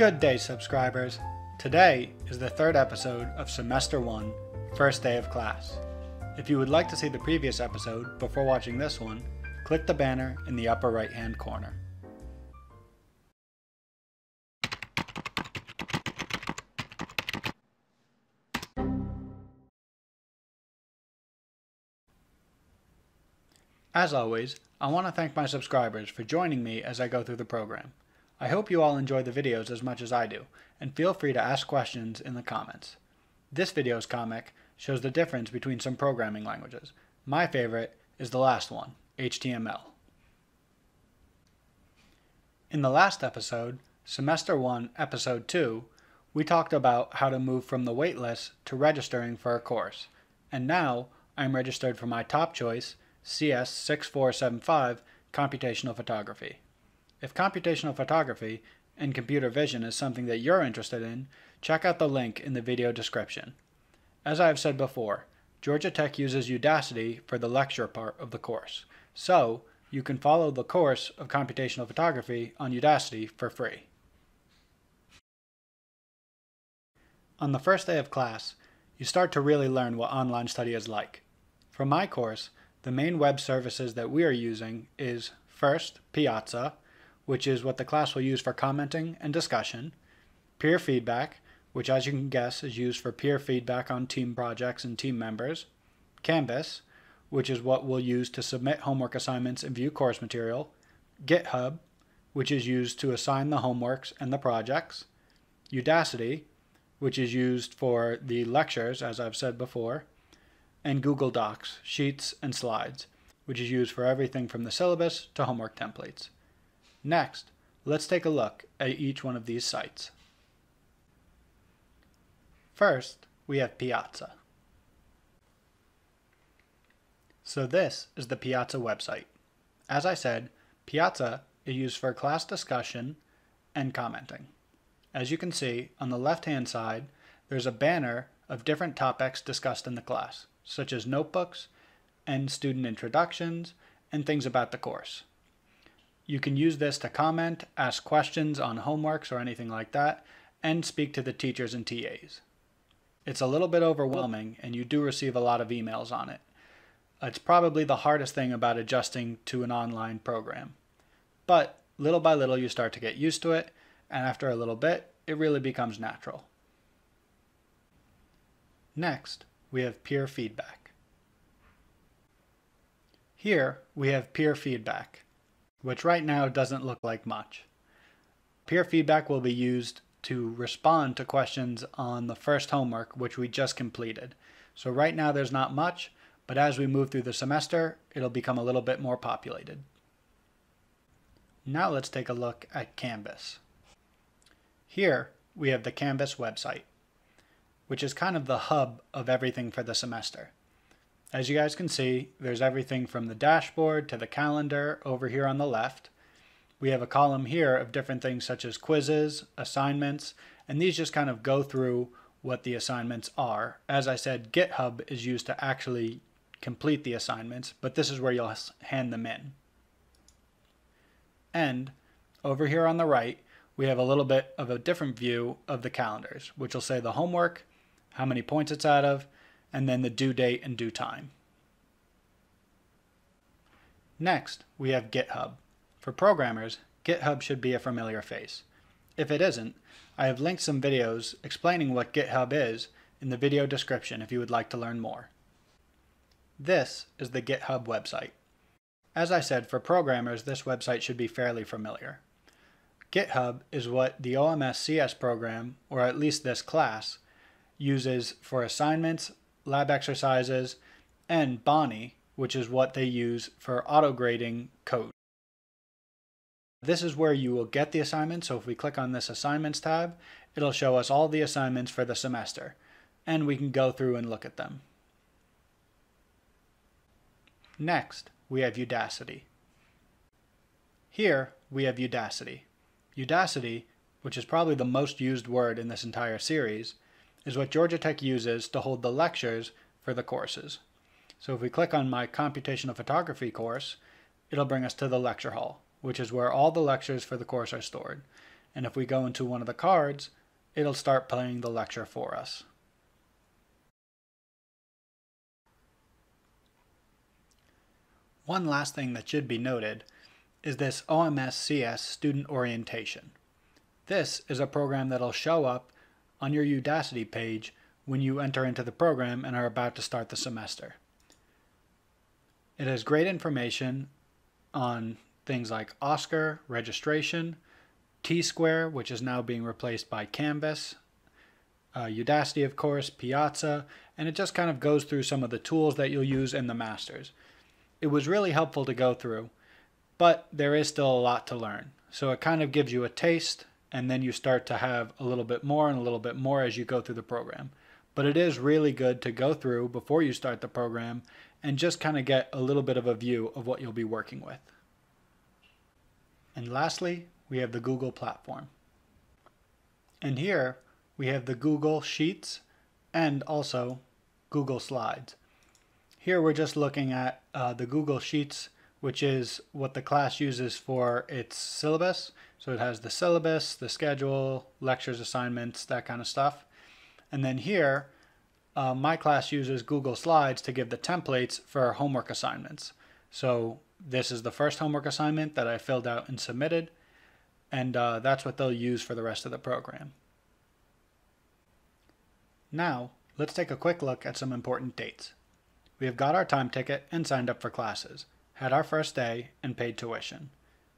Good day, subscribers. Today is the third episode of Semester 1, first day of class. If you would like to see the previous episode before watching this one, click the banner in the upper right hand corner. As always, I want to thank my subscribers for joining me as I go through the program. I hope you all enjoy the videos as much as I do, and feel free to ask questions in the comments. This video's comic shows the difference between some programming languages. My favorite is the last one, HTML. In the last episode, Semester 1, Episode 2, we talked about how to move from the waitlist to registering for a course, and now I'm registered for my top choice, CS6475 Computational Photography. If computational photography and computer vision is something that you're interested in, check out the link in the video description. As I have said before, Georgia Tech uses Udacity for the lecture part of the course, so you can follow the course of computational photography on Udacity for free. On the first day of class, you start to really learn what online study is like. For my course, the main web services that we are using is first Piazza, which is what the class will use for commenting and discussion, peer feedback, which as you can guess is used for peer feedback on team projects and team members, Canvas, which is what we'll use to submit homework assignments and view course material, GitHub, which is used to assign the homeworks and the projects, Udacity, which is used for the lectures, as I've said before, and Google Docs, Sheets, and Slides, which is used for everything from the syllabus to homework templates. Next, let's take a look at each one of these sites. First, we have Piazza. So this is the Piazza website. As I said, Piazza is used for class discussion and commenting. As you can see, on the left-hand side, there's a banner of different topics discussed in the class such as notebooks and student introductions and things about the course. You can use this to comment, ask questions on homeworks or anything like that, and speak to the teachers and TAs. It's a little bit overwhelming and you do receive a lot of emails on it. It's probably the hardest thing about adjusting to an online program. But little by little you start to get used to it, and after a little bit, it really becomes natural. Next, we have peer feedback. Here, we have peer feedback, which right now doesn't look like much. Peer feedback will be used to respond to questions on the first homework, which we just completed. So right now there's not much, but as we move through the semester, it'll become a little bit more populated. Now let's take a look at Canvas. Here, we have the Canvas website which is kind of the hub of everything for the semester. As you guys can see, there's everything from the dashboard to the calendar over here on the left. We have a column here of different things such as quizzes, assignments, and these just kind of go through what the assignments are. As I said, GitHub is used to actually complete the assignments, but this is where you'll hand them in. And over here on the right, we have a little bit of a different view of the calendars, which will say the homework how many points it's out of, and then the due date and due time. Next, we have GitHub. For programmers, GitHub should be a familiar face. If it isn't, I have linked some videos explaining what GitHub is in the video description if you would like to learn more. This is the GitHub website. As I said, for programmers, this website should be fairly familiar. GitHub is what the OMS CS program, or at least this class, uses for assignments, lab exercises, and Bonnie, which is what they use for auto grading code. This is where you will get the assignments. So if we click on this assignments tab, it'll show us all the assignments for the semester and we can go through and look at them. Next, we have Udacity. Here, we have Udacity. Udacity, which is probably the most used word in this entire series, is what Georgia Tech uses to hold the lectures for the courses. So if we click on my computational photography course, it'll bring us to the lecture hall, which is where all the lectures for the course are stored. and if we go into one of the cards, it'll start playing the lecture for us. One last thing that should be noted is this OMS CS student orientation. This is a program that'll show up on your Udacity page when you enter into the program and are about to start the semester. It has great information on things like Oscar, registration, T-Square, which is now being replaced by Canvas, uh, Udacity, of course, Piazza, and it just kind of goes through some of the tools that you'll use in the masters. It was really helpful to go through, but there is still a lot to learn. So it kind of gives you a taste, and then you start to have a little bit more and a little bit more as you go through the program. But it is really good to go through before you start the program and just kind of get a little bit of a view of what you'll be working with. And lastly, we have the Google platform. And here we have the Google Sheets and also Google Slides. Here we're just looking at uh, the Google Sheets, which is what the class uses for its syllabus. So it has the syllabus, the schedule, lectures, assignments, that kind of stuff. And then here, uh, my class uses Google Slides to give the templates for homework assignments. So this is the first homework assignment that I filled out and submitted, and uh, that's what they'll use for the rest of the program. Now, let's take a quick look at some important dates. We have got our time ticket and signed up for classes, had our first day, and paid tuition.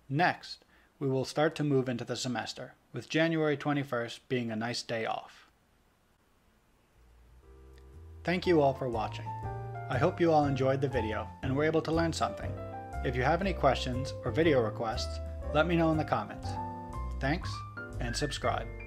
Next, we will start to move into the semester, with January 21st being a nice day off. Thank you all for watching. I hope you all enjoyed the video and were able to learn something. If you have any questions or video requests, let me know in the comments. Thanks, and subscribe.